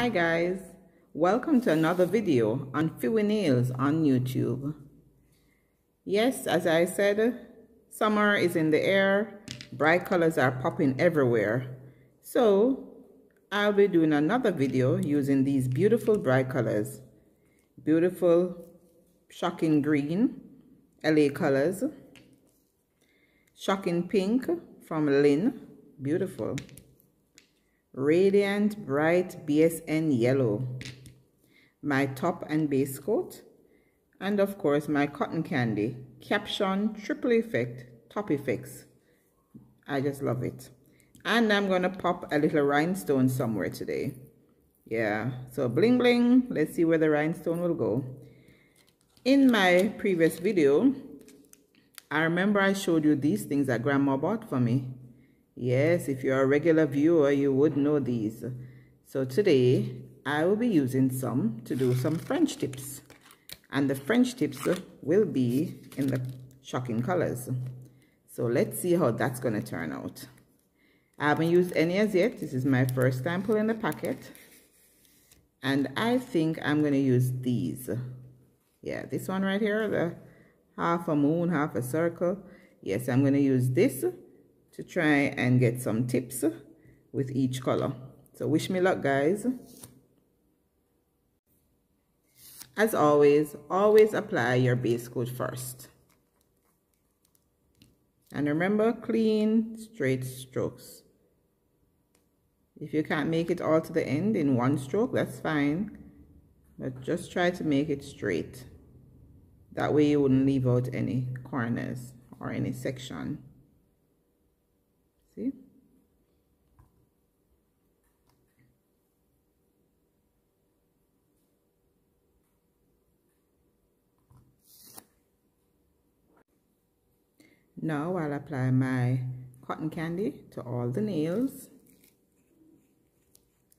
Hi guys, welcome to another video on Fi Wi Nails on YouTube. Yes, as I said, summer is in the air, bright colors are popping everywhere. So, I'll be doing another video using these beautiful bright colors. Beautiful shocking green, LA colors. Shocking pink from Lynn, beautiful. Radiant Bright BSN Yellow, my top and base coat, and of course my cotton candy, Caption Triple Effect Top Effects. I just love it. And I'm going to pop a little rhinestone somewhere today. Yeah, so bling bling. Let's see where the rhinestone will go. In my previous video, I remember I showed you these things that grandma bought for me. Yes, if you're a regular viewer, you would know these. So today, I will be using some to do some French tips. And the French tips will be in the shocking colors. So let's see how that's going to turn out. I haven't used any as yet. This is my first time pulling the packet. And I think I'm going to use these. Yeah, this one right here, the half a moon, half a circle. Yes, I'm going to use this to try and get some tips with each color. So wish me luck, guys. As always, always apply your base coat first. And remember, clean, straight strokes. If you can't make it all to the end in one stroke, that's fine. But just try to make it straight. That way you wouldn't leave out any corners or any section. See? Now I'll apply my cotton candy to all the nails.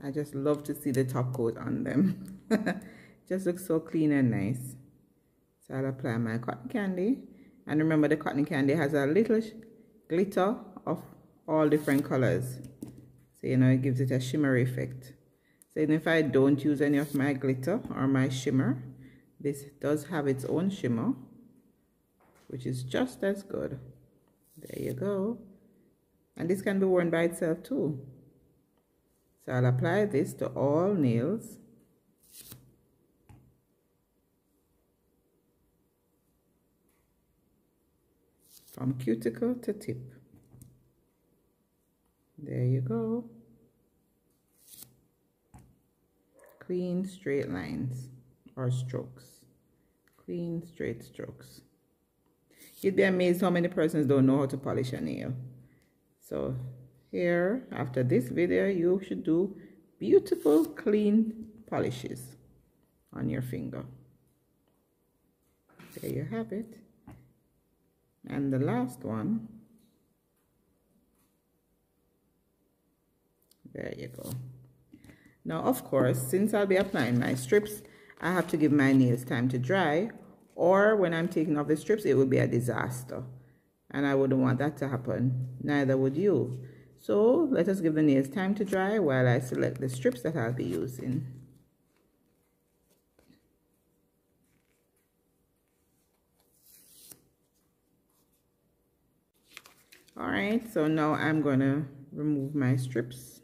I just love to see the top coat on them. just looks so clean and nice. So I'll apply my cotton candy. And remember the cotton candy has a little glitter of all different colors. So, you know, it gives it a shimmer effect. So if I don't use any of my glitter or my shimmer, this does have its own shimmer, which is just as good. There you go. And this can be worn by itself too. So I'll apply this to all nails. From cuticle to tip. There you go. Clean straight lines or strokes. Clean straight strokes. You'd be amazed how many persons don't know how to polish a nail. So here, after this video, you should do beautiful clean polishes on your finger. There you have it. And the last one There you go. Now, of course, since I'll be applying my strips, I have to give my nails time to dry or when I'm taking off the strips, it will be a disaster. And I wouldn't want that to happen. Neither would you. So let us give the nails time to dry while I select the strips that I'll be using. Alright, so now I'm going to remove my strips.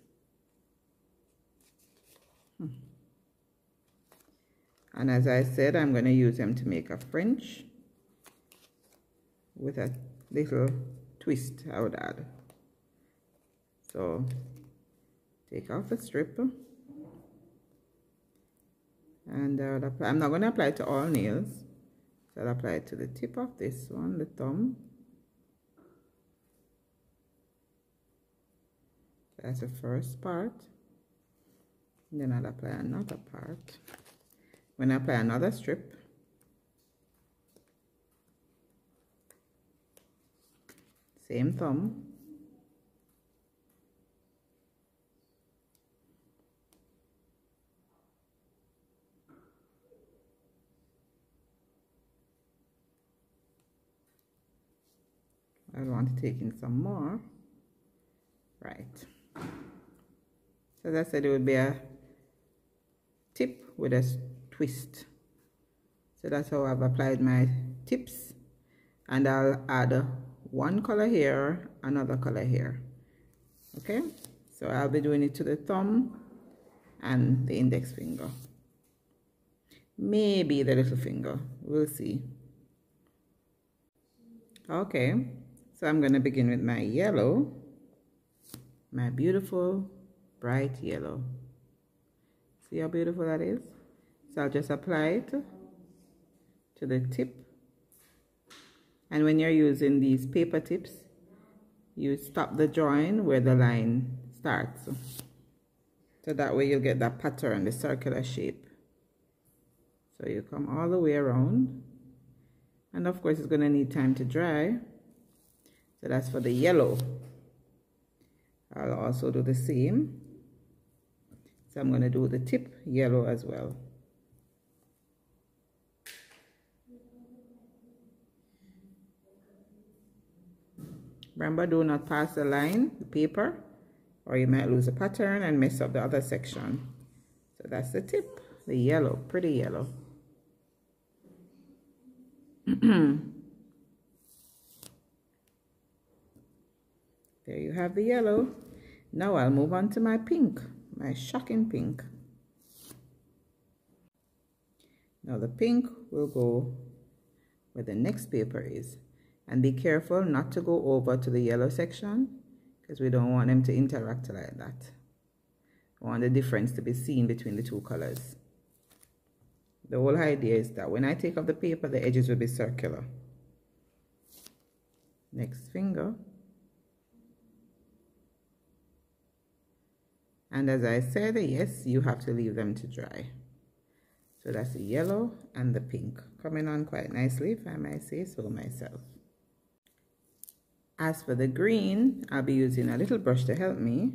And as I said, I'm going to use them to make a French with a little twist I would add. So take off the strip and uh, apply, I'm not going to apply it to all nails. So I'll apply it to the tip of this one, the thumb. That's the first part. And then I'll apply another part when I apply another strip. Same thumb. I want to take in some more. Right. So as I said it would be a tip with a twist. So that's how I've applied my tips. And I'll add one color here another color here. Okay? So I'll be doing it to the thumb and the index finger. Maybe the little finger. We'll see. Okay. So I'm to begin with my yellow. My beautiful bright yellow. See how beautiful that is so I'll just apply it to the tip. And when you're using these paper tips you stop the drawing where the line starts. So that way you'll get that pattern the circular shape. So you come all the way around. And of course it's going to need time to dry. So that's for the yellow. I'll also do the same. So I'm going to do the tip yellow as well Remember, do not pass the line, the paper, or you might lose a pattern and mess up the other section. So that's the tip, the yellow, pretty yellow. there you have the yellow. Now I'll move on to my pink, my shocking pink. Now the pink will go where the next paper is. And be careful not to go over to the yellow section because we don't want them to interact like that. We want the difference to be seen between the two colors. The whole idea is that when I take off the paper, the edges will be circular. Next finger. And as I said, yes, you have to leave them to dry. So that's the yellow and the pink coming on quite nicely, if I may say so myself. As for the green, I'll be using a little brush to help me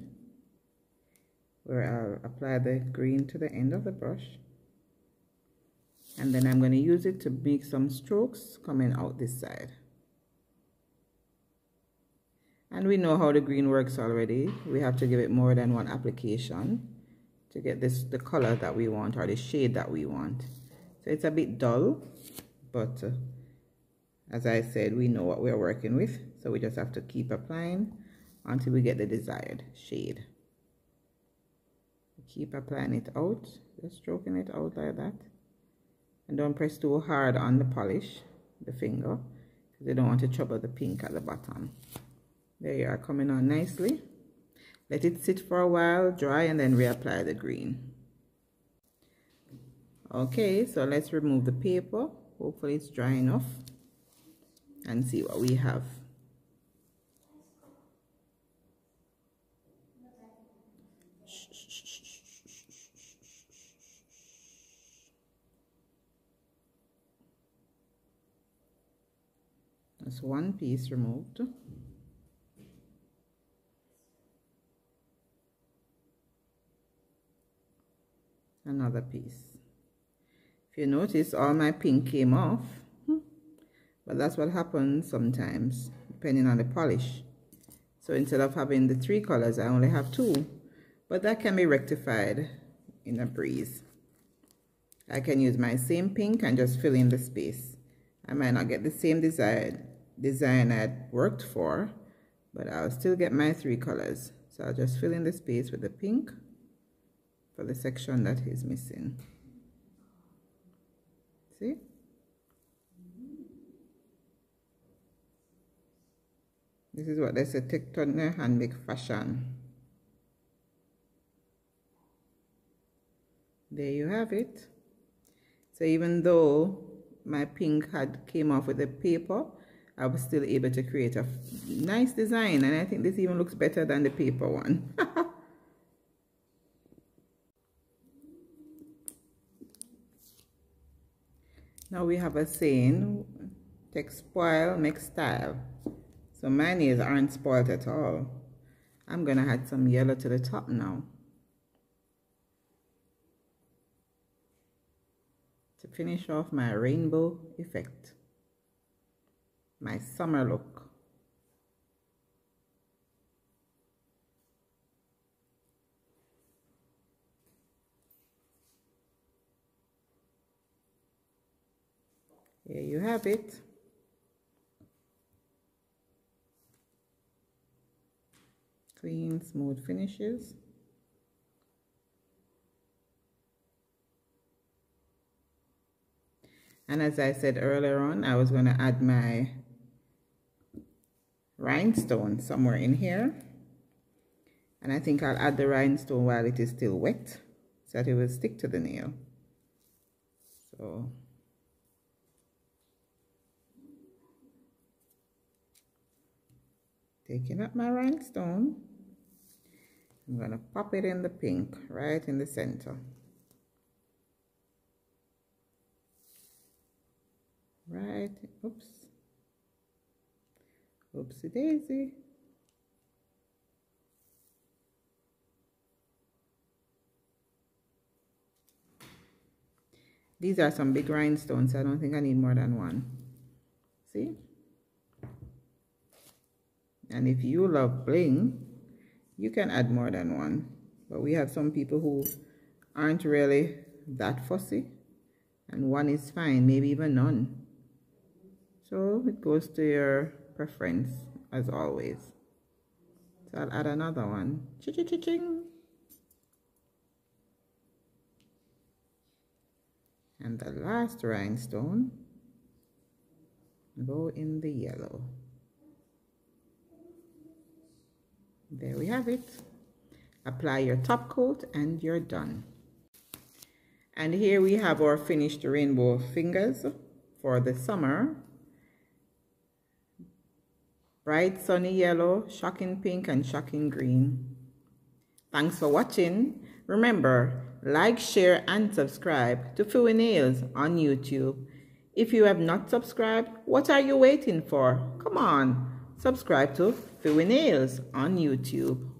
where I'll apply the green to the end of the brush. And then I'm going to use it to make some strokes coming out this side. And we know how the green works already. We have to give it more than one application to get this the color that we want or the shade that we want. So it's a bit dull but uh, as I said we know what we're working with so we just have to keep applying until we get the desired shade. Keep applying it out just stroking it out like that. And don't press too hard on the polish the finger because you don't want to trouble the pink at the bottom. There you are coming on nicely. Let it sit for a while dry and then reapply the green. Okay so let's remove the paper. Hopefully it's dry enough and see what we have. That's one piece removed. Another piece. If you notice, all my pink came off but that's what happens sometimes depending on the polish. So instead of having the three colors I only have two. But that can be rectified in a breeze. I can use my same pink and just fill in the space. I might not get the same desired design I worked for but I'll still get my three colors. So I'll just fill in the space with the pink for the section that is missing. See This is what they say, take toner eh, and make fashion. There you have it. So even though my pink had came off with the paper, I was still able to create a nice design. And I think this even looks better than the paper one. now we have a saying, take spoil, make style. So my nails aren't spoiled at all. I'm going to add some yellow to the top now. To finish off my rainbow effect. My summer look. Here you have it. Clean, smooth finishes. And as I said earlier on, I was going to add my rhinestone somewhere in here. And I think I'll add the rhinestone while it is still wet so that it will stick to the nail. So taking up my rhinestone, I'm going to pop it in the pink right in the center. Right, oops, oopsie daisy. These are some big rhinestones. I don't think I need more than one. See? And if you love bling, you can add more than one. But we have some people who aren't really that fussy. And one is fine, maybe even none. So it goes to your preference as always. So I'll add another one. Ching and the last rhinestone go in the yellow there we have it. Apply your top coat and you're done. And here we have our finished rainbow fingers for the summer. Bright sunny yellow shocking pink and shocking green. Thanks for watching. Remember like, share, and subscribe to Fi Wi Nails on YouTube. If you have not subscribed, what are you waiting for? Come on, subscribe to Fi Wi Nails on YouTube.